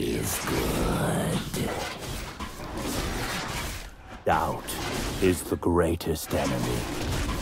is good. Doubt is the greatest enemy.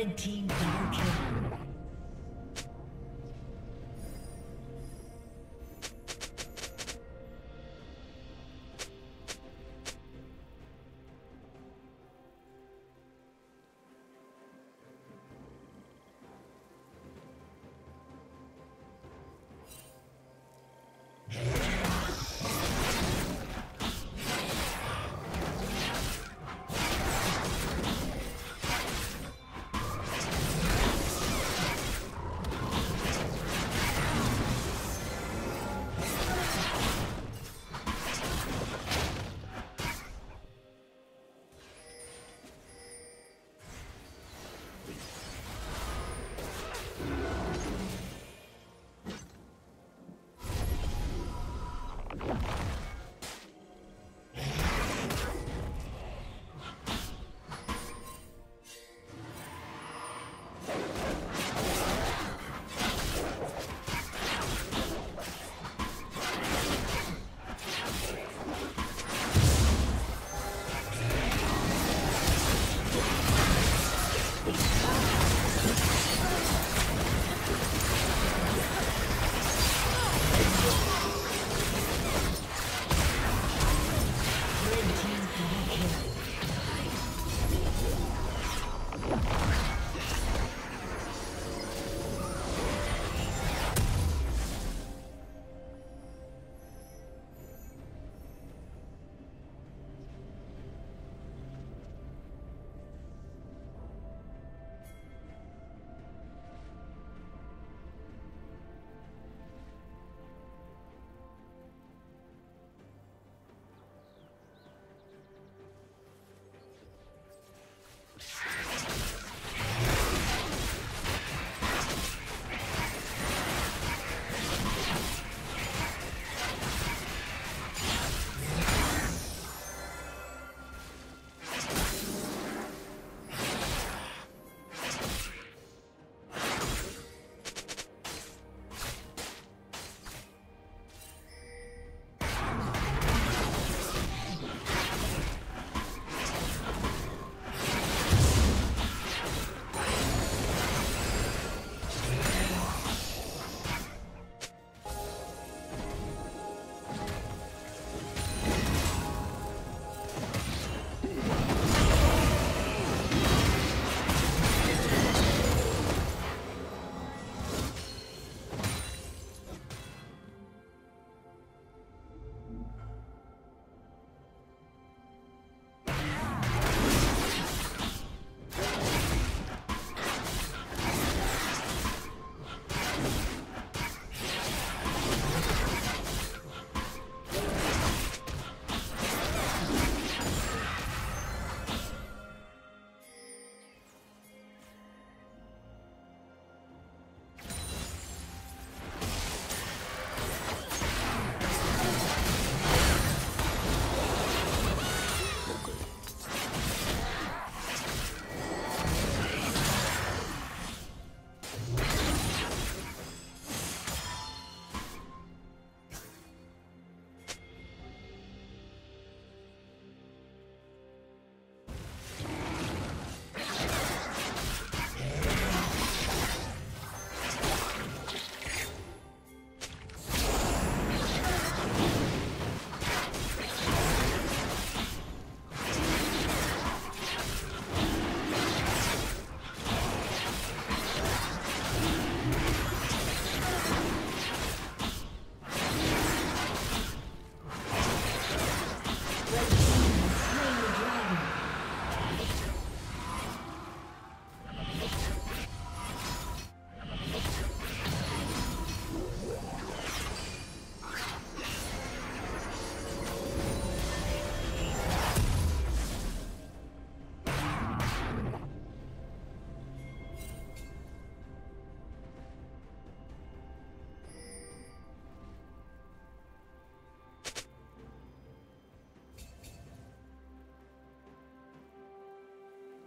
Red team. double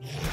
Yeah.